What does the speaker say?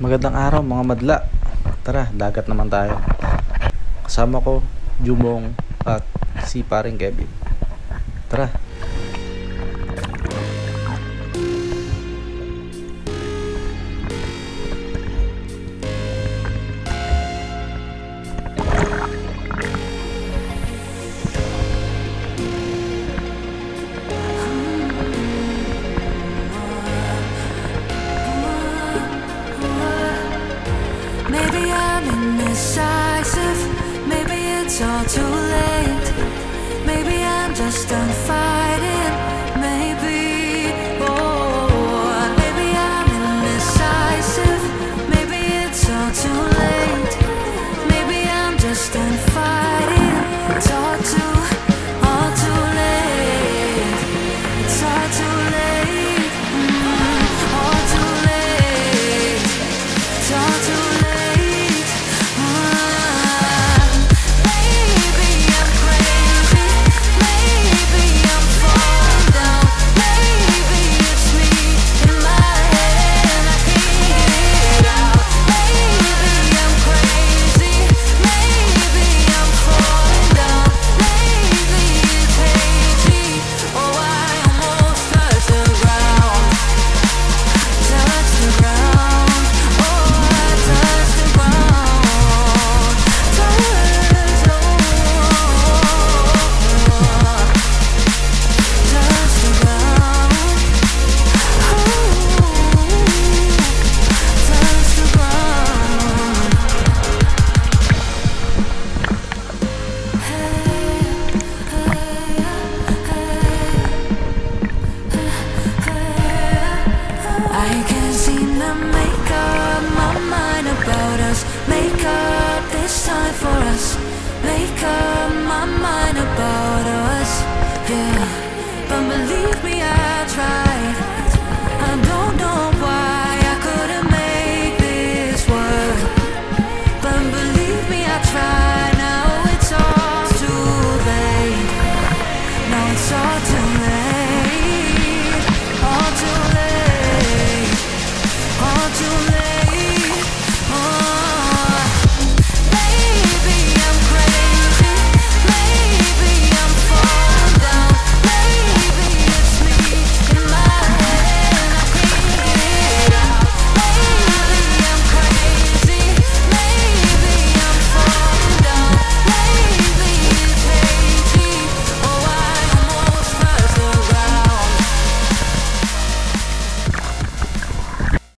Magandang araw mga madla. Tara, dagat naman tayo. Kasama ko, Jumong at si paring Kevin. Tara, the maybe it's all too us. Make up my mind about us. Yeah. But believe me I tried